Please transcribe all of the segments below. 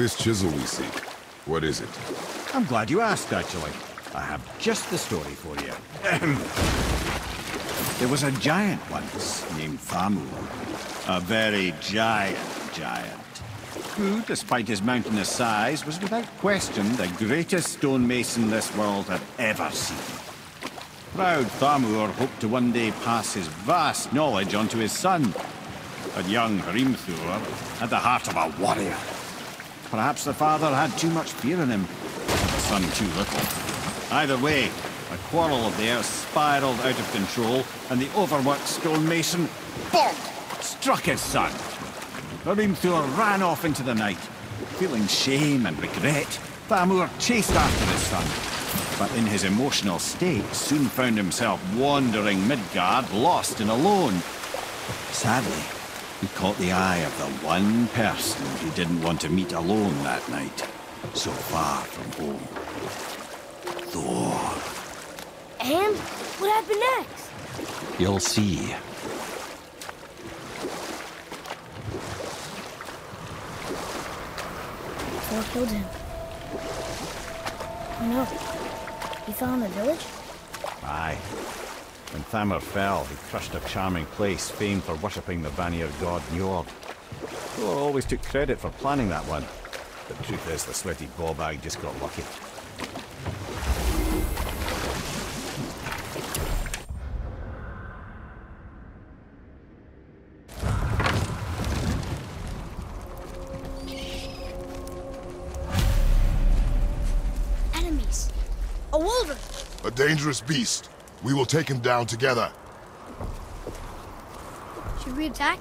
This chisel we seek, what is it? I'm glad you asked, actually. I have just the story for you. there was a giant once named Thamur. A very giant giant. Who, despite his mountainous size, was without question the greatest stonemason this world had ever seen. Proud Thamur hoped to one day pass his vast knowledge on to his son. But young Hrimthur had the heart of a warrior. Perhaps the father had too much fear in him, the son too little. Either way, a quarrel of theirs spiraled out of control, and the overworked stonemason, bonk, struck his son. Hrimthur ran off into the night. Feeling shame and regret, Thamur chased after his son, but in his emotional state soon found himself wandering Midgard, lost and alone. Sadly, he caught the eye of the one person he didn't want to meet alone that night, so far from home. Thor. And what happened next? You'll see. Thor killed him. Oh no. He fell in the village? Aye. When Thamur fell, he crushed a charming place famed for worshipping the Vanir god Njord. Thor always took credit for planning that one. The truth is, the sweaty ballbag just got lucky. Enemies. A wolverine. A dangerous beast. We will take him down together. Should we attack?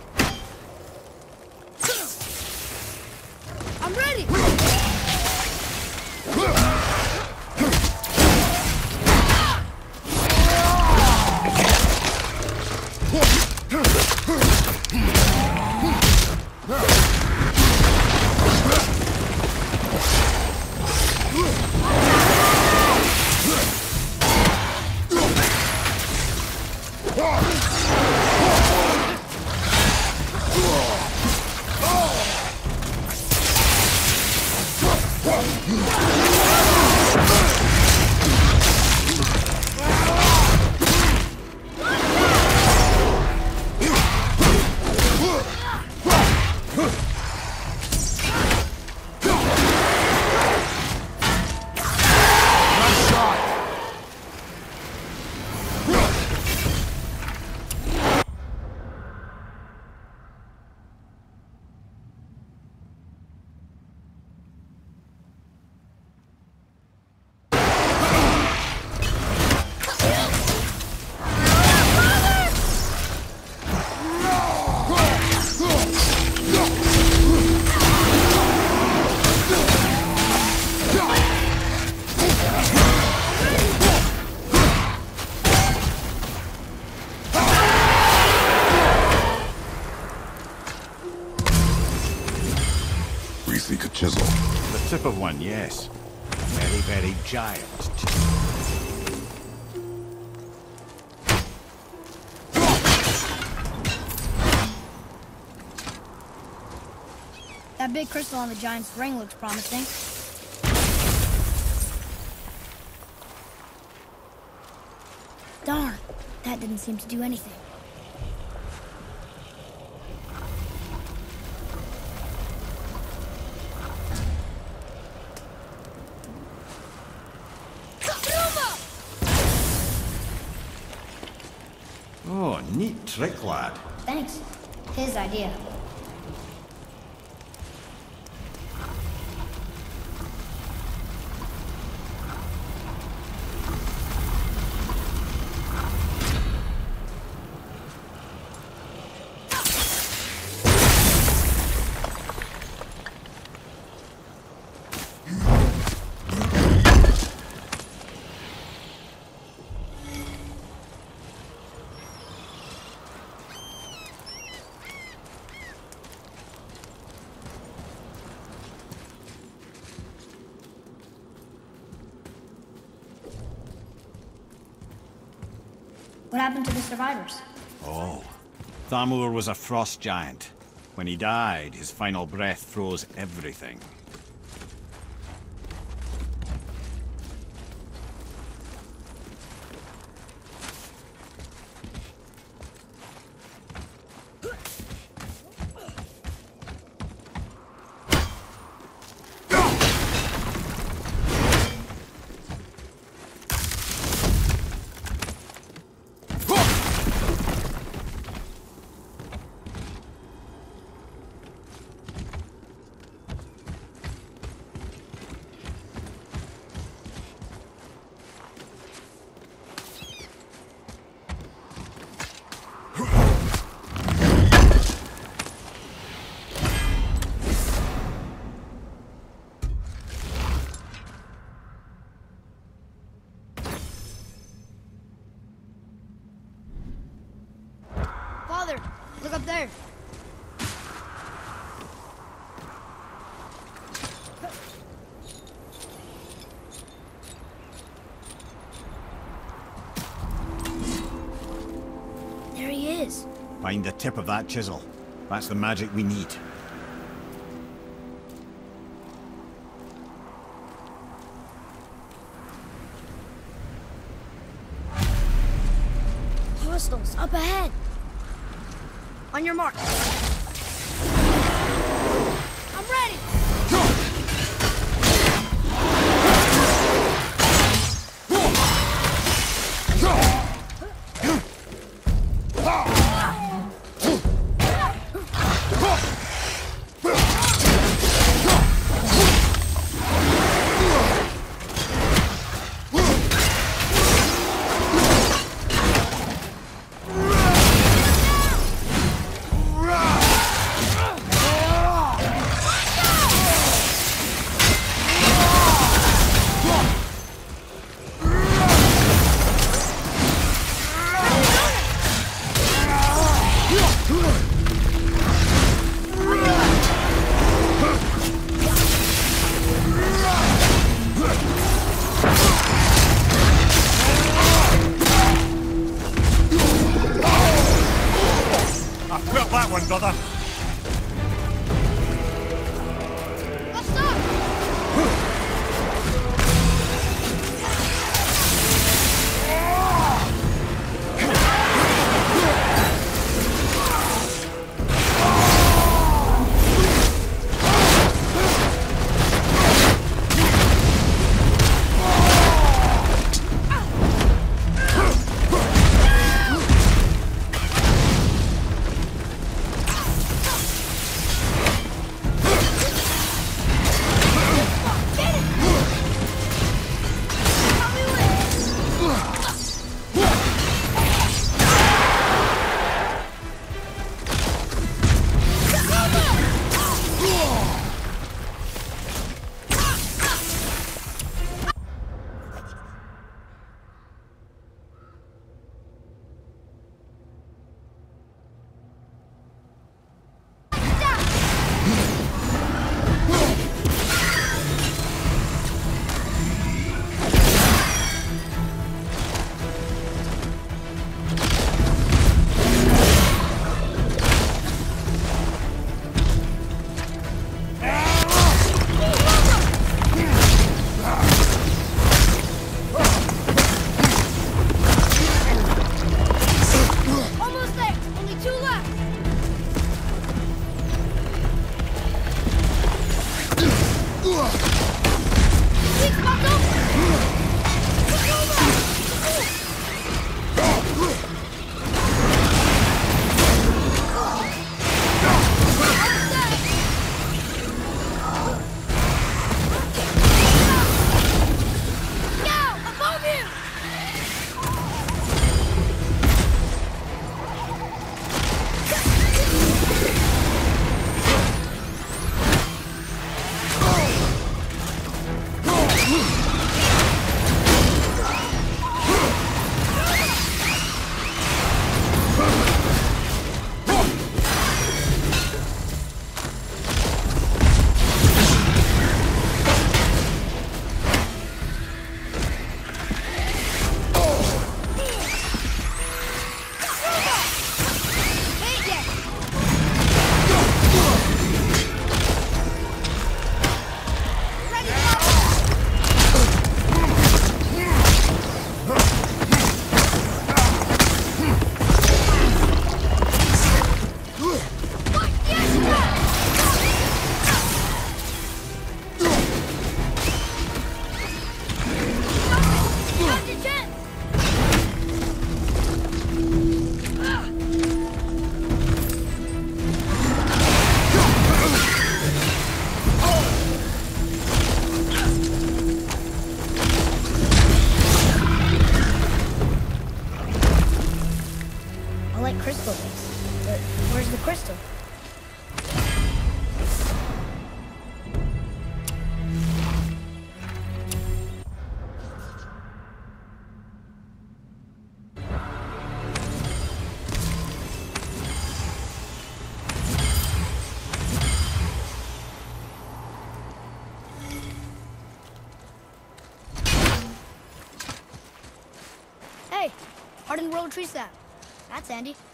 Giant. That big crystal on the giant's ring looks promising. Darn, that didn't seem to do anything. Oh, Thanks. His idea. Happened to the survivors? Oh. Thamur was a frost giant. When he died, his final breath froze everything. Look up there. There he is. Find the tip of that chisel. That's the magic we need. Hostiles up ahead. On your mark. Stone tree sap. That's handy.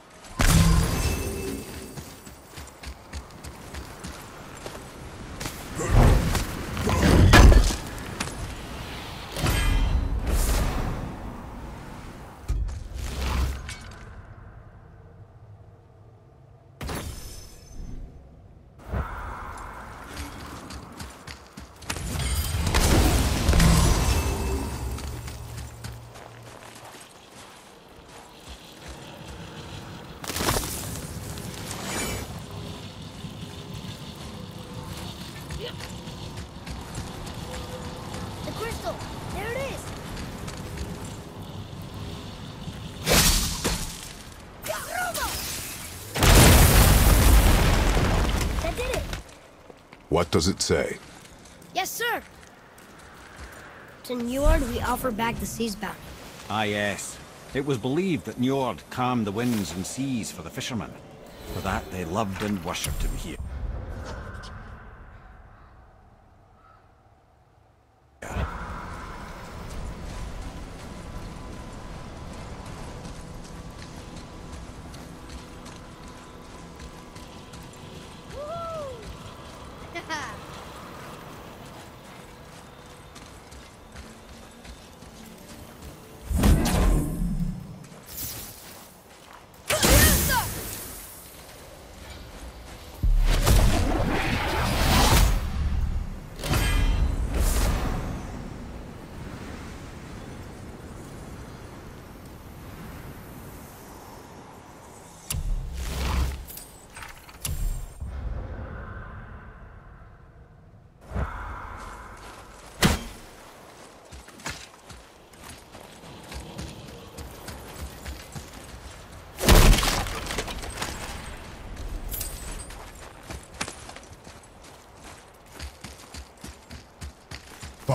What does it say? Yes, sir! To Njord, we offer back the sea's bounty. Ah, yes. It was believed that Njord calmed the winds and seas for the fishermen. For that, they loved and worshipped him here.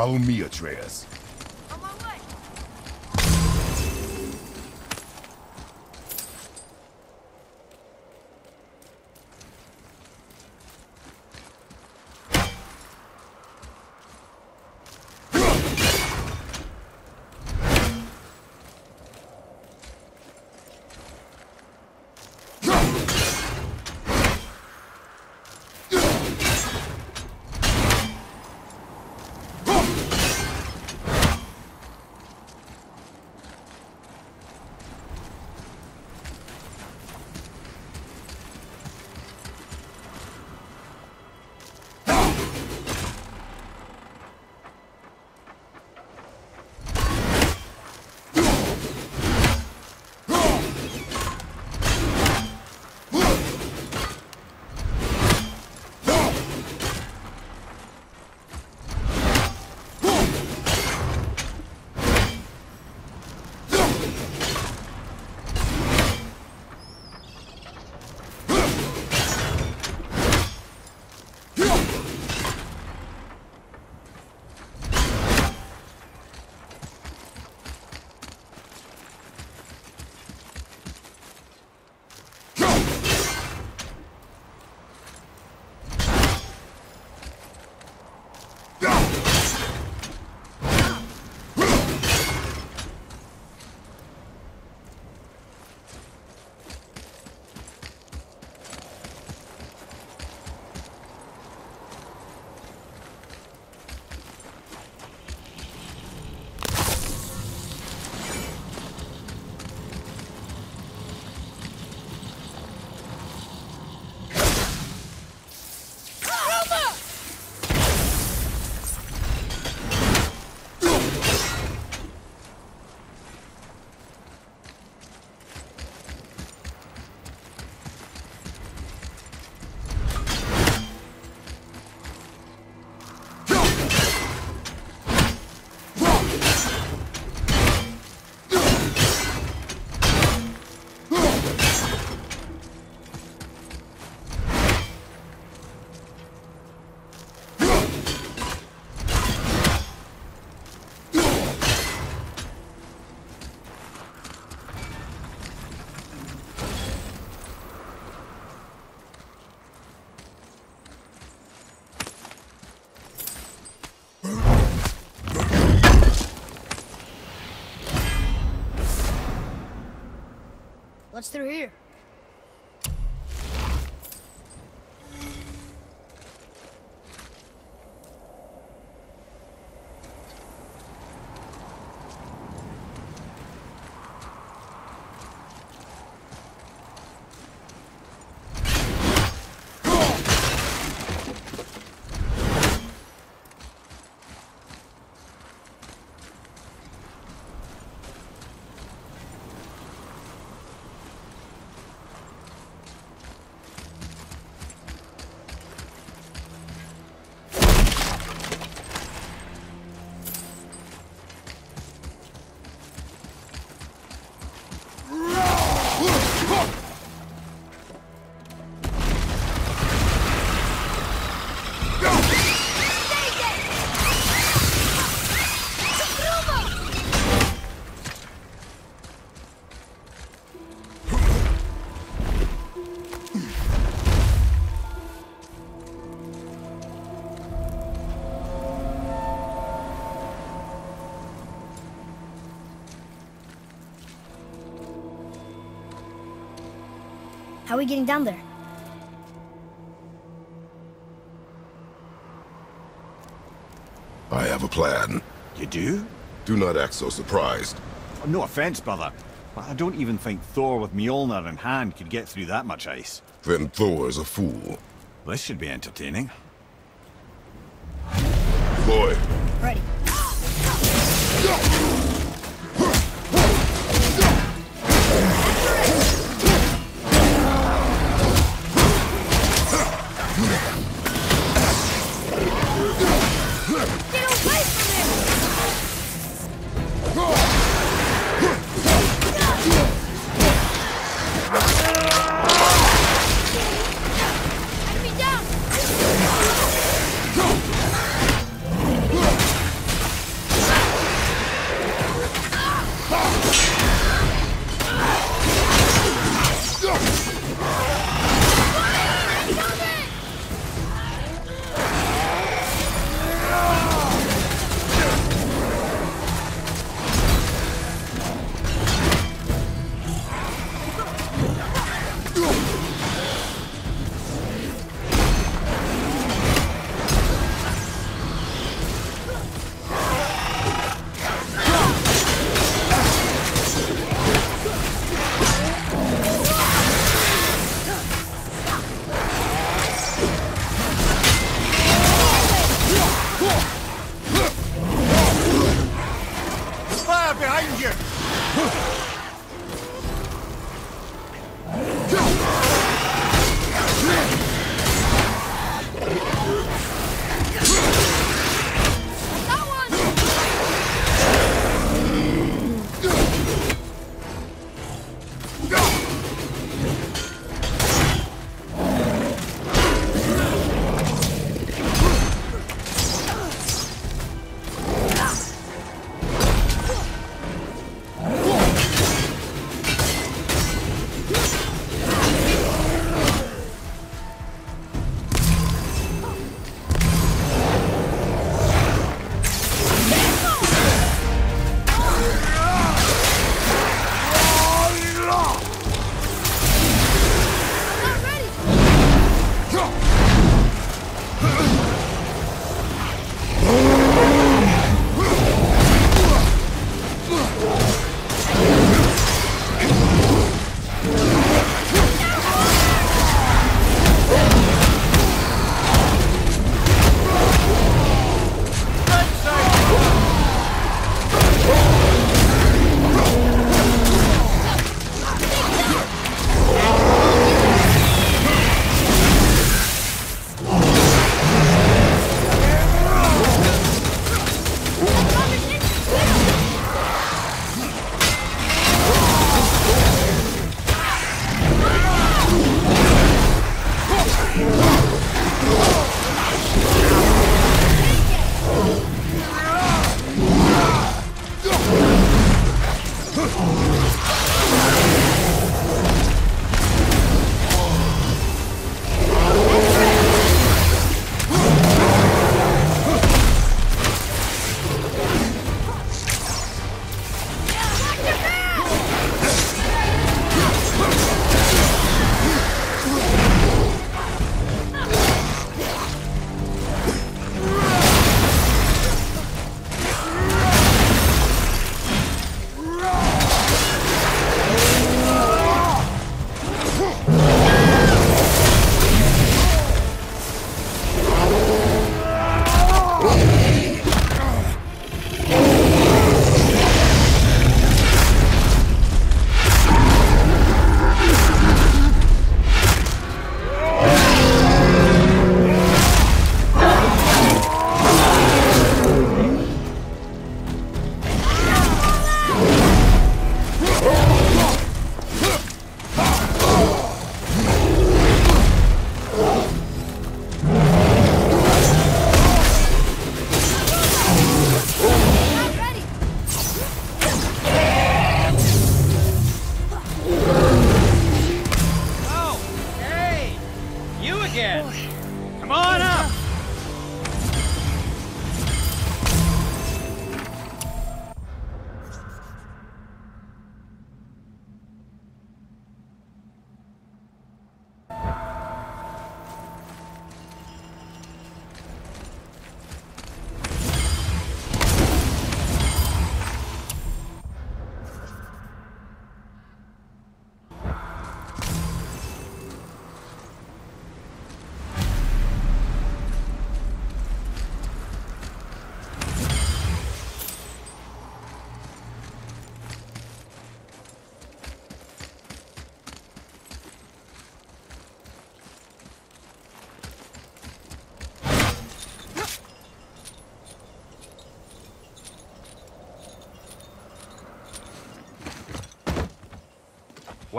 Follow me, Atreus. What's through here? We getting down there? I have a plan. You do? Do not act so surprised. No offense, brother, but I don't even think Thor with Mjolnir in hand could get through that much ice. Then Thor is a fool. This should be entertaining. Boy, Ready.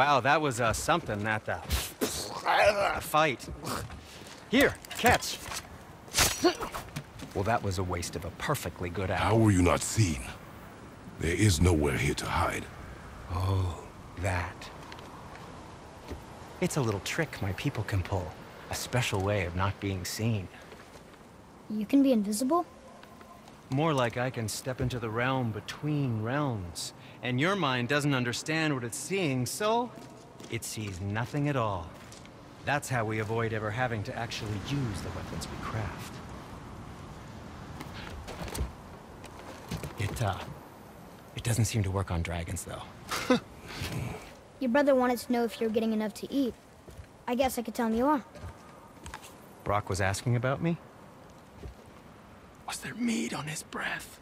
Wow, that was uh, something, that uh, fight. Here, catch. Well, that was a waste of a perfectly good hour. How were you not seen? There is nowhere here to hide. Oh, that. It's a little trick my people can pull. A special way of not being seen. You can be invisible? More like I can step into the realm between realms. And your mind doesn't understand what it's seeing, so it sees nothing at all. That's how we avoid ever having to actually use the weapons we craft. It, uh, it doesn't seem to work on dragons, though. Your brother wanted to know if you're getting enough to eat. I guess I could tell him you are. Brok was asking about me? Was there meat on his breath?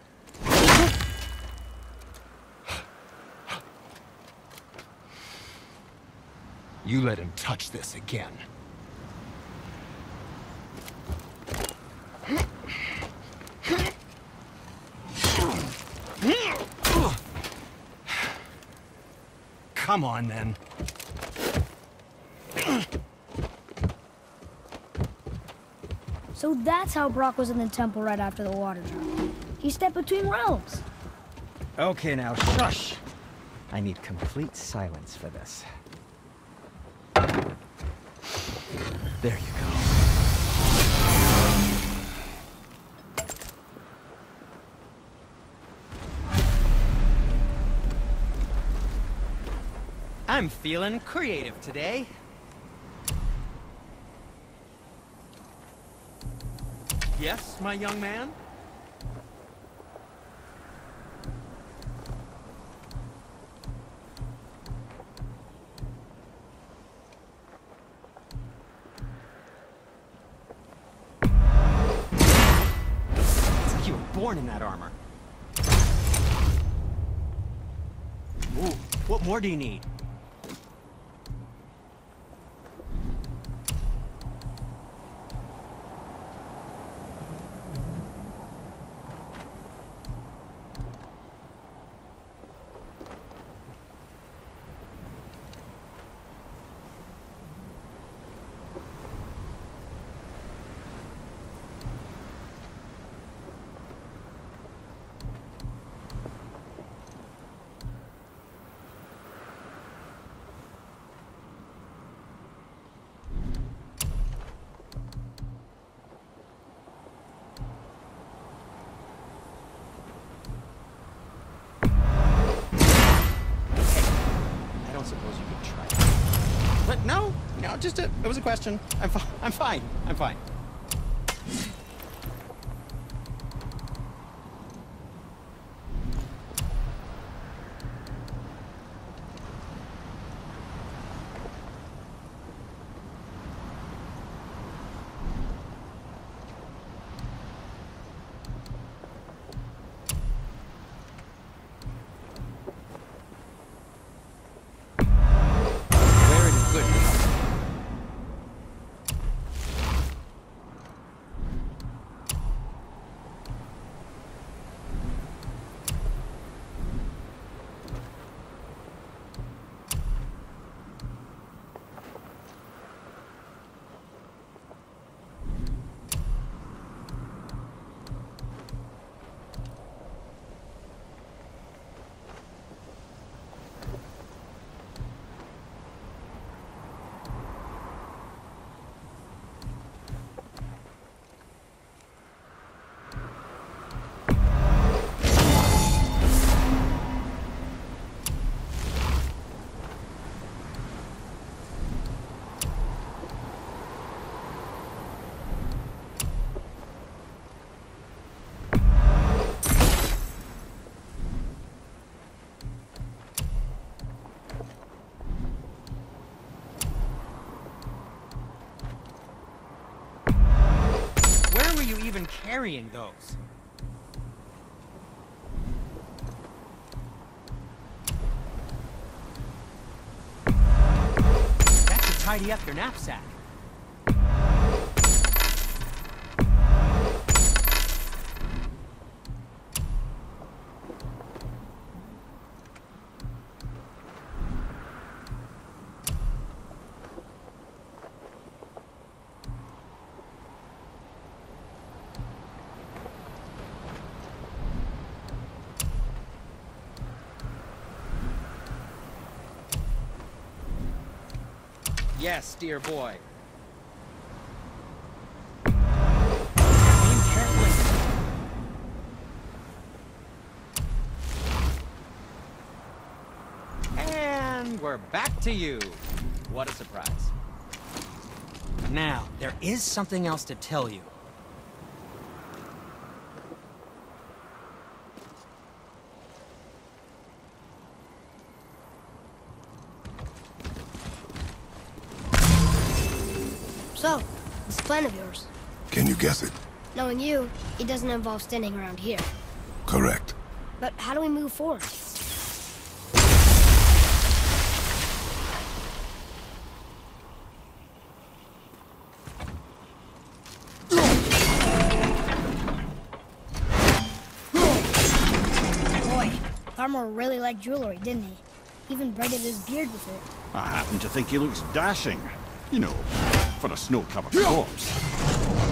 You let him touch this again. Come on, then. So that's how Brok was in the temple right after the water drop. He stepped between realms. Okay, now shush. I need complete silence for this. There you go. I'm feeling creative today. Yes, my young man? More do you need? I don't suppose you could try it. But no, no, just a, it was a question. I'm, fi- I'm fine. I'm fine. Carrying those? That tidy up your knapsack. Yes, dear boy. And we're back to you. What a surprise. Now, there is something else to tell you. So, this plan of yours. Can you guess it? Knowing you, it doesn't involve standing around here. Correct. But how do we move forward? Boy, Thamur really liked jewelry, didn't he? Even braided his beard with it. I happen to think he looks dashing. You know, for a snow-covered corpse.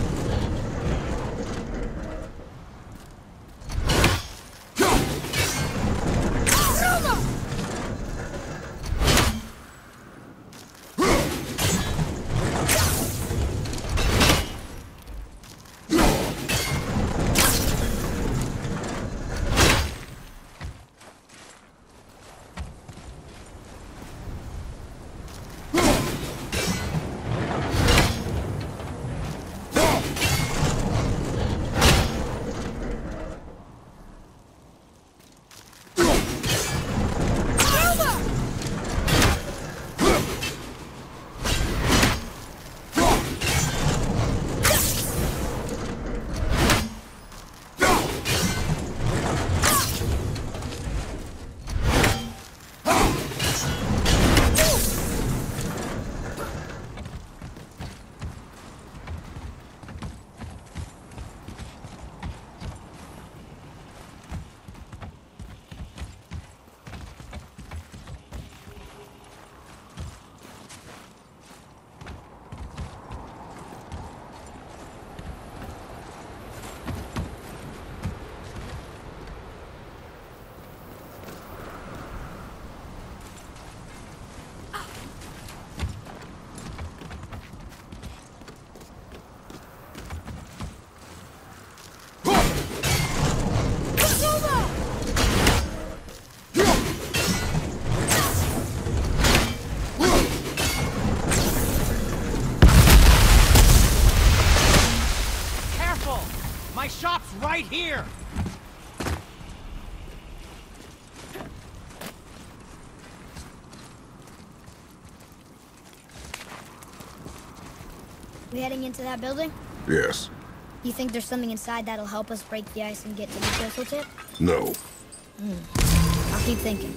Heading into that building? Yes. You think there's something inside that'll help us break the ice and get to the chisel tip? No. Hmm. I'll keep thinking.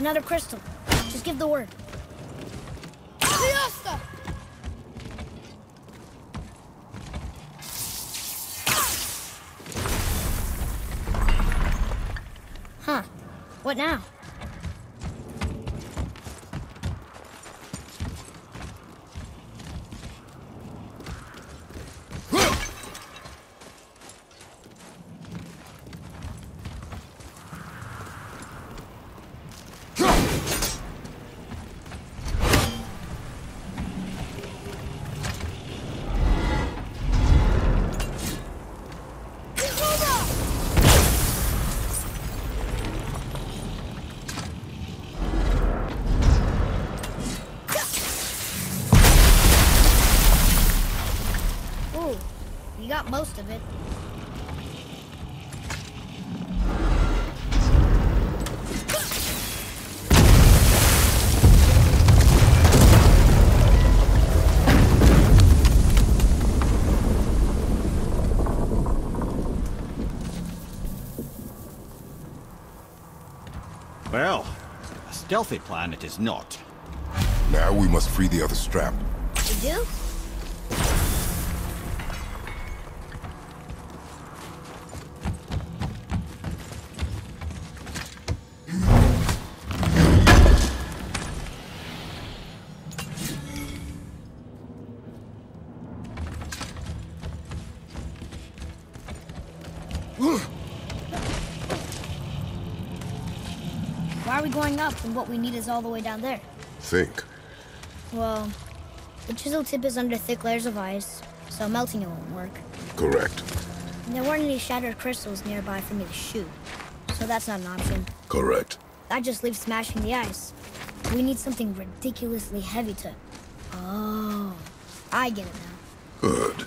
Another crystal. Just give the word. Fiesta! Huh. What now? Stealthy plan it is not. Now we must free the other strap. You do? Going up when what we need is all the way down there? Think. Well, the chisel tip is under thick layers of ice, so melting it won't work. Correct. And there weren't any shattered crystals nearby for me to shoot. So that's not an option. Correct. That just leaves smashing the ice. We need something ridiculously heavy to... Oh, I get it now. Good.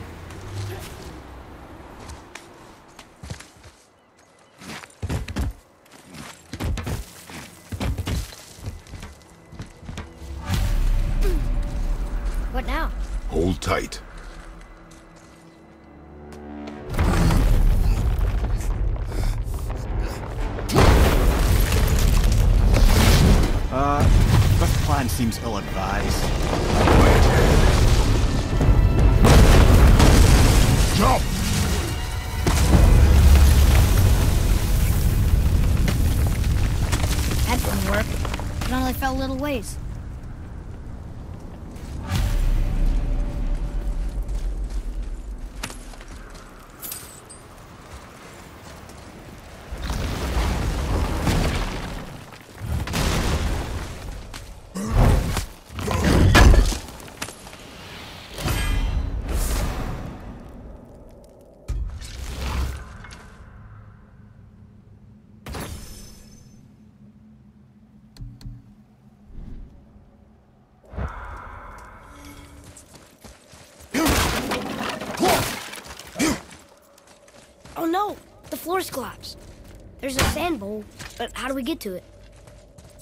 Collapsed. There's a sand bowl, but how do we get to it?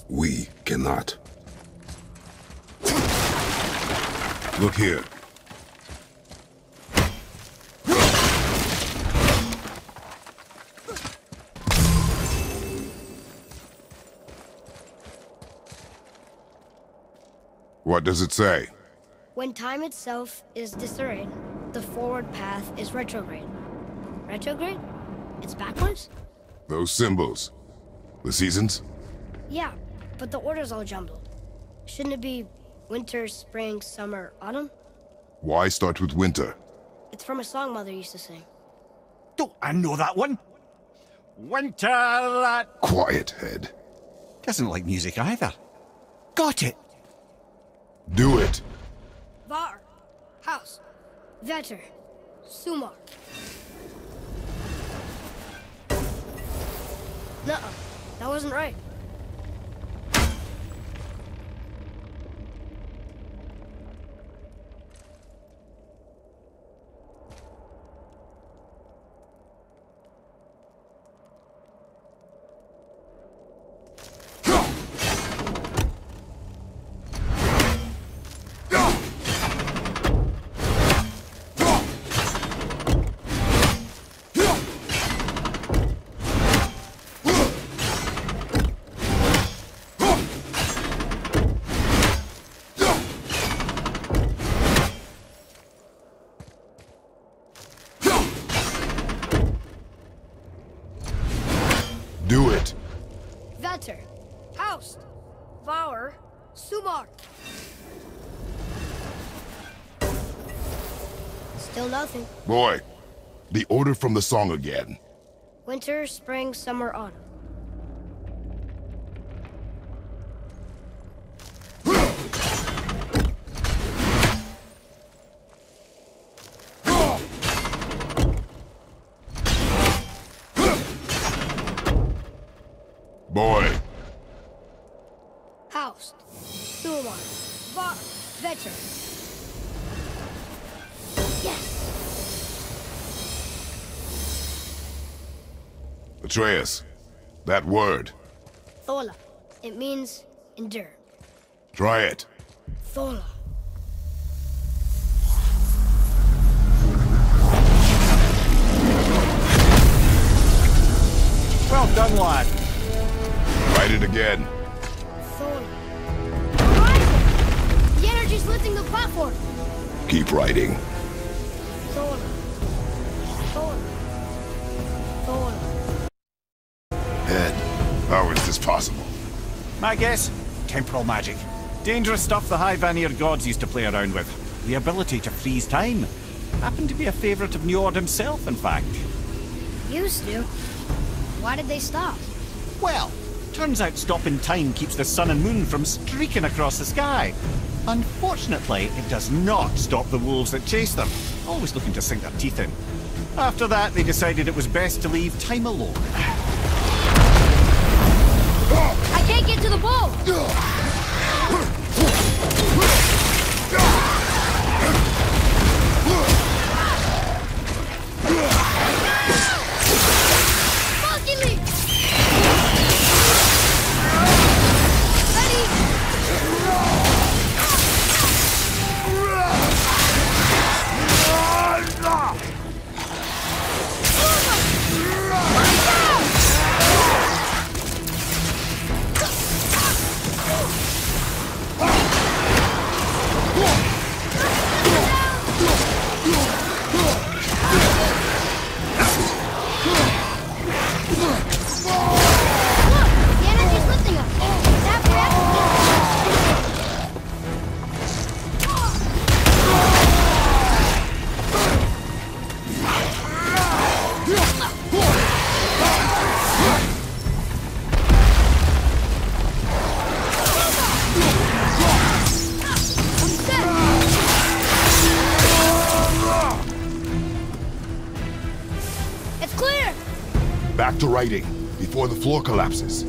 We cannot. Look here. What does it say? When time itself is disarrayed, the forward path is retrograde. Retrograde? It's backwards? Those symbols. The seasons? Yeah, but the order's all jumbled. Shouldn't it be winter, spring, summer, autumn? Why start with winter? It's from a song Mother used to sing. Don't I know that one? Winter that Quiet, head. doesn't like music either. Got it. Do it. Var, Haust, Vetr, Sumar. Nuh-uh, that wasn't right. Do it. Vetr, Haust, Var, Sumar. Still nothing. Boy, the order from the song again. Winter, spring, summer, autumn. Atreus, that word. Thola. It means endure. Try it. Thola. Well done, lad. Write it again. Thola. Horizon! The energy's lifting the platform! Keep writing. Thola. Thola. Thola. My guess? Temporal magic. Dangerous stuff the High Vanir gods used to play around with. The ability to freeze time. Happened to be a favourite of Njord himself, in fact. Used to. Why did they stop? Well, turns out stopping time keeps the sun and moon from streaking across the sky. Unfortunately, it does not stop the wolves that chase them, always looking to sink their teeth in. After that, they decided it was best to leave time alone. I can't get to the boat! Back to writing, before the floor collapses.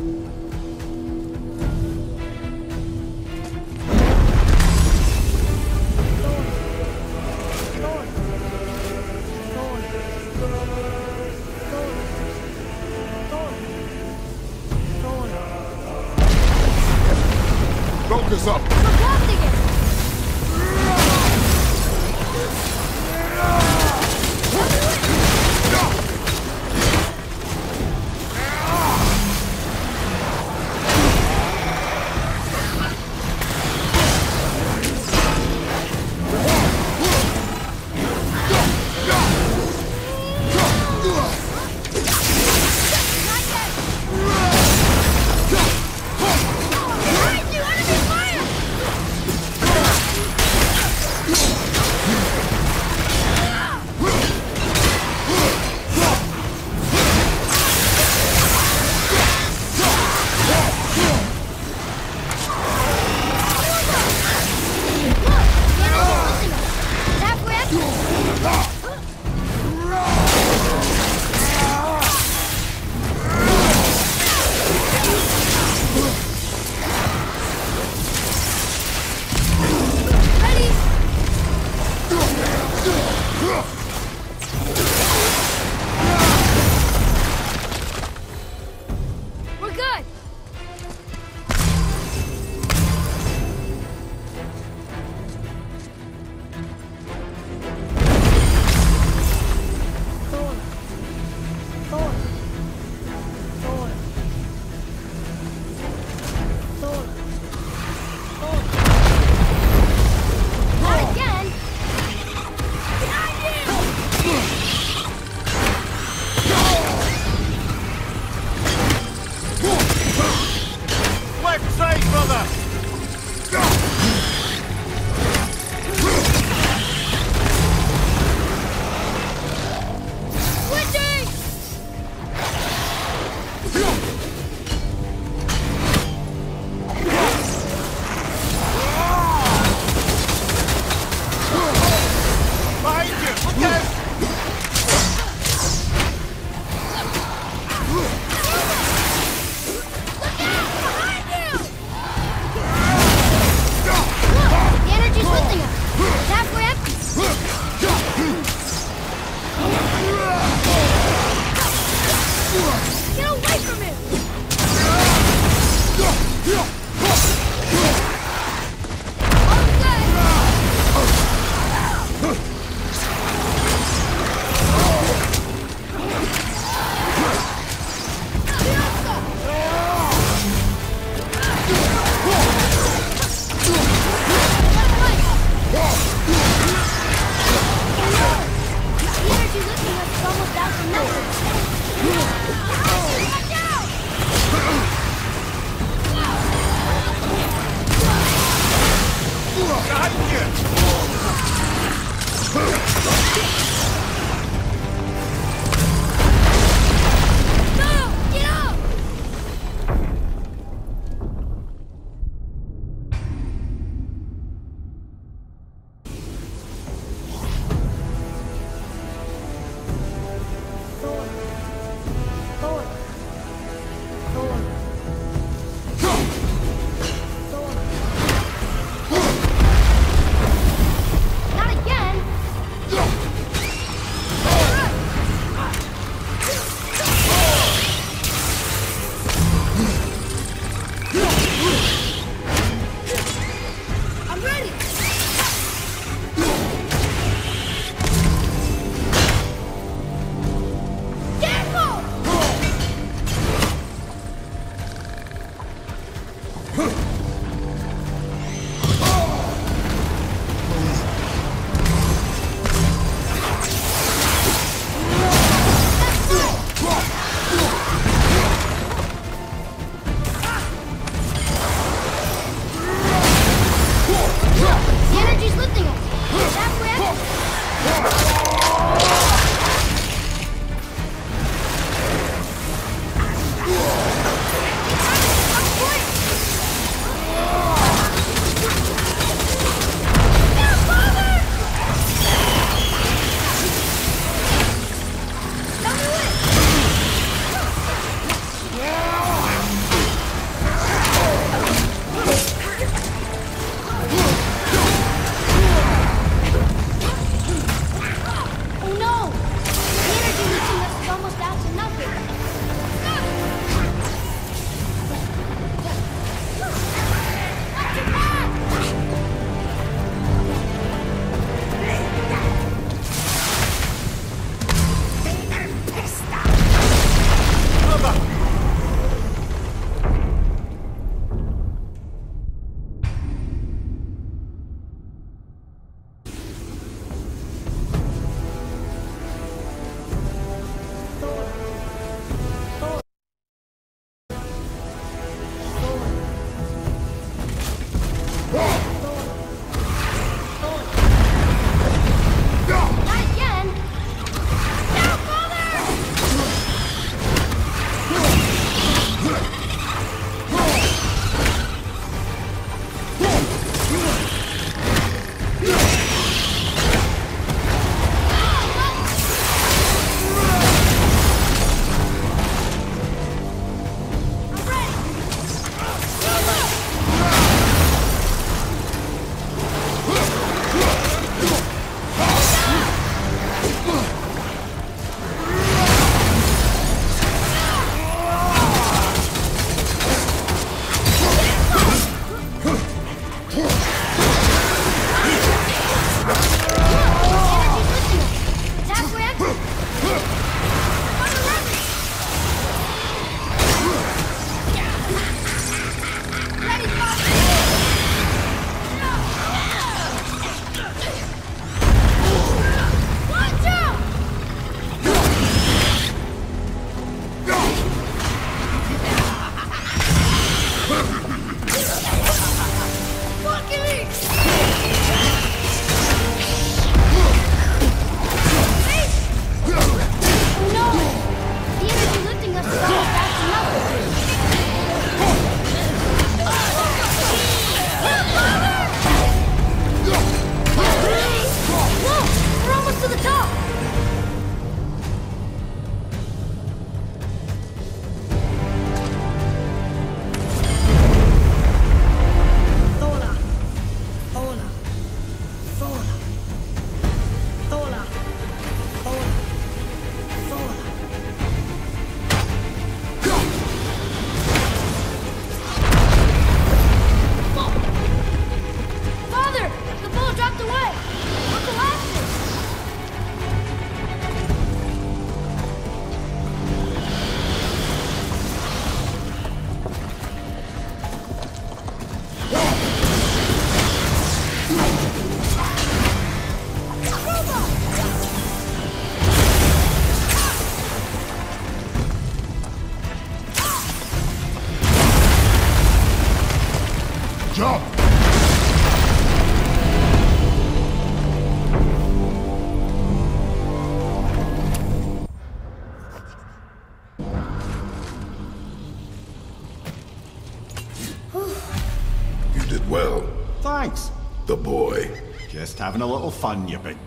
Having a little fun, you big.